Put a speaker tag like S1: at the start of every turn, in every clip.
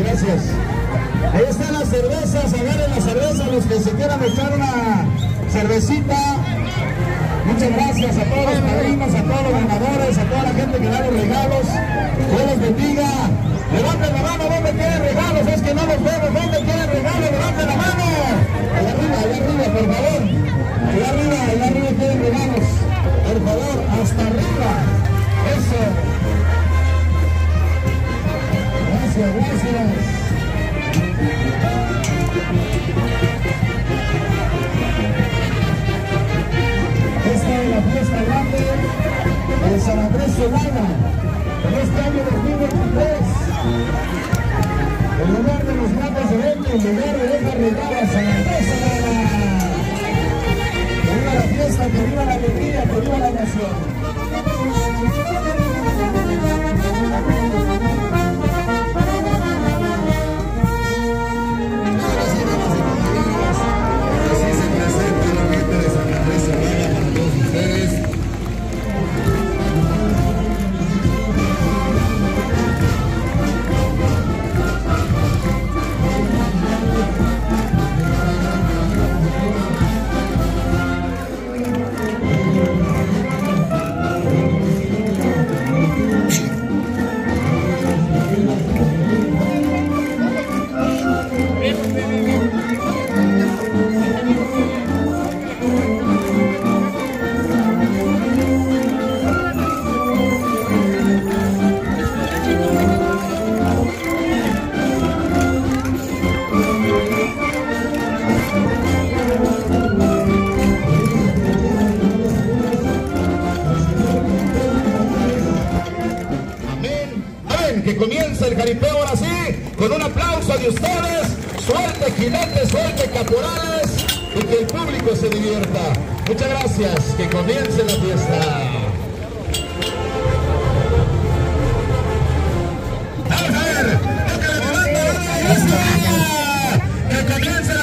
S1: Gracias. Ahí están las cervezas. Agarren la cerveza los que se quieran echar una cervecita. Muchas gracias a todos los padrinos, a todos los ganadores, a toda la gente que da los regalos. Dios los bendiga. Levanten la mano donde tienen regalos. Es que no los vemos. ¿Dónde tienen regalos? Levanten la mano. Allá arriba, allá arriba, por favor. Allá arriba, allá arriba tienen regalos. Por favor, hasta arriba. Eso. Gracias. Esta es la fiesta grande de San Andrés Solana en este año 2023. El lugar de los grandes eventos, el lugar de deja regar a San Andrés Solana. Que viva la fiesta, que viva la alegría, que viva la nación. Comienza el jaripeo ahora sí, con un aplauso de ustedes. Suerte, jinetes, suerte, caporales. y que el público se divierta. Muchas gracias, que comience la fiesta. Vamos a ver, que comience la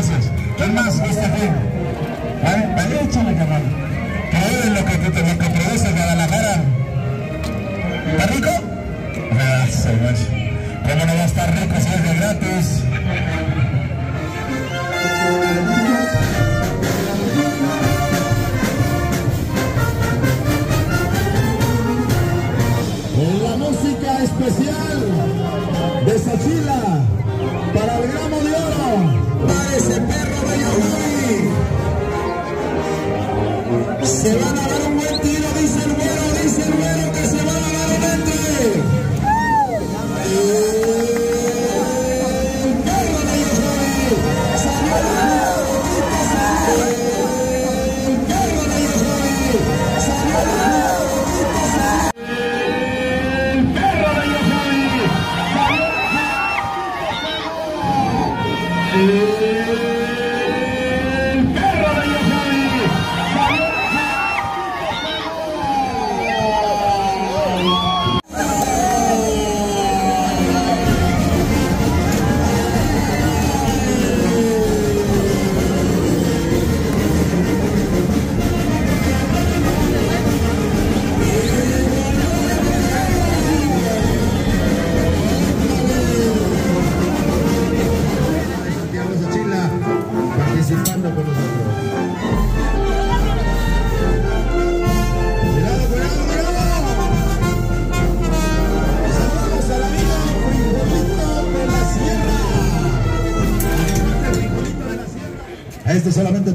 S1: Gracias. ¿Quién más viste aquí? ¿Eh? Vale, échale, carnal. Que es lo que, te, lo que produce Guadalajara. ¿Está rico? Gracias, güey. ¿Cómo no va a estar rico si es de gratis? La música especial de Sachila para el ese perro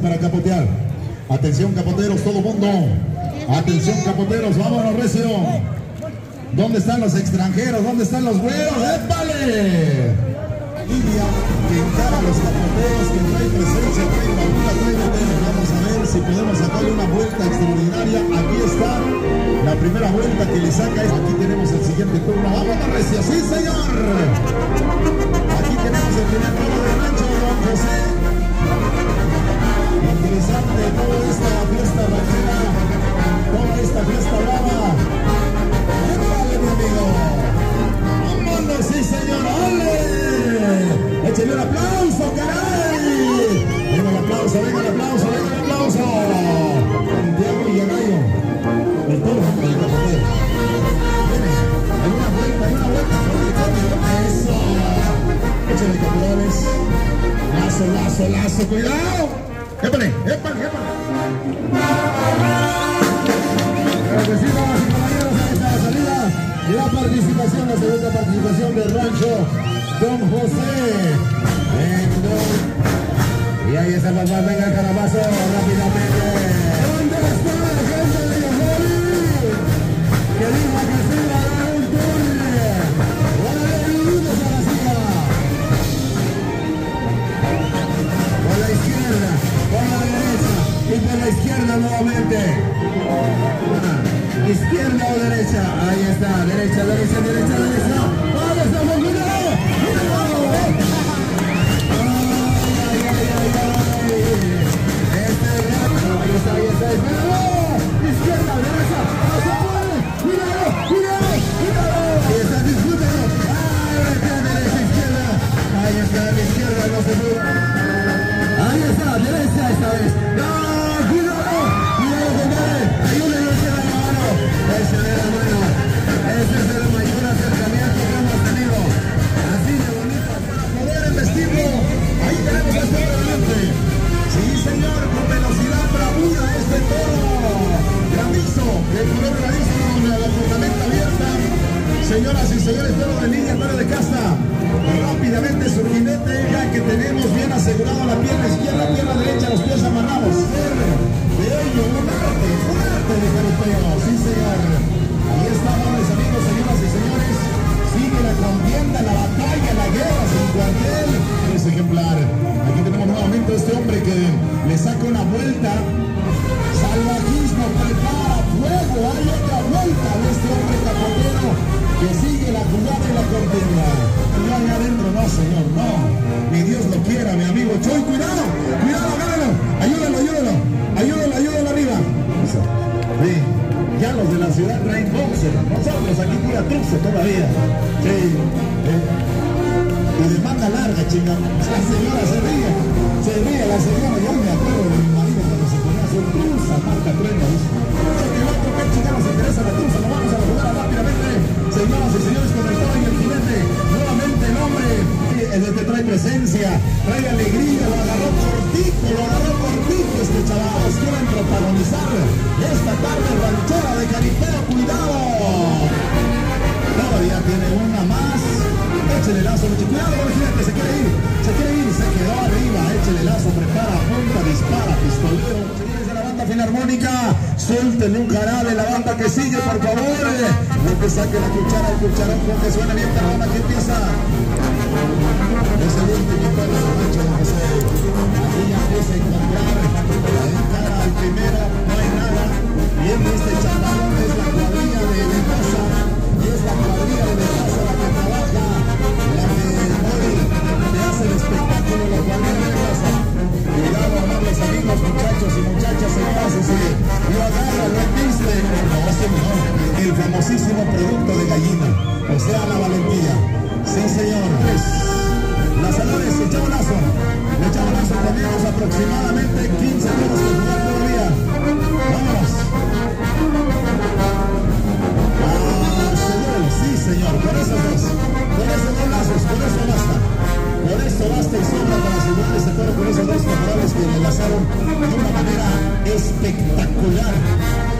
S1: Para capotear. Atención capoteros, todo mundo. Atención capoteros, vámonos recio. ¿Dónde están los extranjeros? ¿Dónde están los güeros? ¡Épale! Lidia, que encara los capoteros, que trae presencia, trae trae. Vamos a ver si podemos sacarle una vuelta extraordinaria. Aquí está la primera vuelta que le saca. Aquí tenemos el siguiente turno. ¡Vámonos, Recio! ¡Sí, señor! Aquí tenemos el primer turno de rancho, don José. Interesante toda esta fiesta ranchera, toda esta fiesta brava. ¡Épale, mi amigo! ¡Vámonos, sí, señor! ¡Ole! ¡Échale un aplauso, caray! Venga el aplauso, venga el aplauso, venga el aplauso. Santiago el toro capotero. Viene, hay una vuelta, hay una vuelta por el. Eso. Échale capitales. Lazo, lazo, lazo, cuidado. Épale. Y la segunda participación del rancho Don José. Venga. Y ahí está papá, venga carabazo, rápidamente. ¿Dónde está la gente de Yohori? Que dijo que se iba a dar un tour. Órale, minutos a la silla. Por la izquierda, por la derecha y por la la izquierda nuevamente. Ah, izquierda o derecha. Ahí está, derecha, derecha, derecha, derecha. Ahí está, cuidado. Ay, ay, ay, ay. Este ahí está, ahí está, espéralo. Izquierda, derecha, no se puede. Cuidado, cuidado, cuidado. Ahí está, disfrútalo. Ahí está, derecha, izquierda. Ahí está, izquierda, no se puede. Ahí está, derecha esta vez. ¡No! Señores, toro de línea, toro de casta. Rápidamente su jinete, ya que tenemos bien asegurado la pierna izquierda, pierna derecha, los pies amarrados. Un arte, un arte de caripeo, sí señor. Ahí hombres, amigos, señoras y señores. Sigue la contienda, la batalla, la guerra sin cuartel. Es ejemplar. Aquí tenemos nuevamente a este hombre que le saca una vuelta. Salvajismo, prepara fuego. Hay otra vuelta de este hombre capotero que sigue contienda. No hay adentro, no, señor, no. Ni Dios lo quiera, mi amigo Choy. Cuidado, cuidado, agárralo. Ayúdalo, ayúdalo. Ayúdalo, ayúdalo arriba. Sí. Ya los de la ciudad traen boxer. Nosotros aquí tira truce todavía. Sí. eh. Y de manga larga, chinga. La señora se ríe. Se ríe la señora. Yo me acuerdo de mi marido cuando se ponía su truza, marca truena. dice. Che, que el otro, ¿qué chinga nos interesa la truza? Nos vamos a la jugada rápidamente. Señoras y señores, con el presencia, trae alegría, lo agarró cortito, lo agarró cortito este chaval. Quieren protagonizar esta tarde ranchera de Caripeo. ¡Cuidado! Todavía tiene una más. Échele lazo, cuidado jinete, se quiere ir, se quiere ir, se quedó arriba. Échele lazo, prepara, apunta, dispara, pistolero. Banda filarmónica, suelten un jarabe la banda que sigue, por favor. No te saque la cuchara, el cucharón, con que suena bien, banda que empieza. Es el último de Nacho de José. Aquí ya empieza a encontrar la encara al primero, no hay nada. Viene este chavalón, es la cuadrilla de Mendoza, y es la cuadrilla de Mendoza la que trabaja, la que hoy te hace el espectáculo, la cuadrilla de Mendoza. Amables amigos, muchachos y muchachas. El famosísimo producto de gallina. O sea, la valentía. Sí, señor. Pues, las salores, el chabolazo. El chabolazo tenemos aproximadamente 15 minutos que jugar todavía. Vámonos. Ah, sí, señor. Por esos dos. Por esos dos lazos, por eso basta. Por esto basta y sobra para asegurar este toro con esos dos caporales que le lazaron de una manera espectacular.